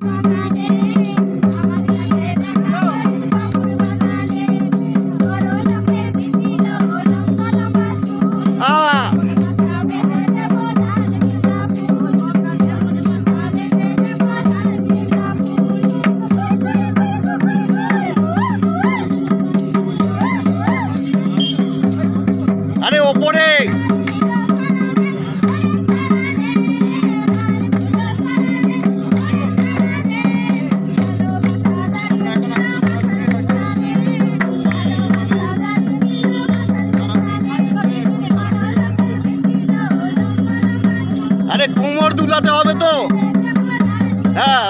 Thank you. আরে কোমর দুলাতে হবে তো। হ্যাঁ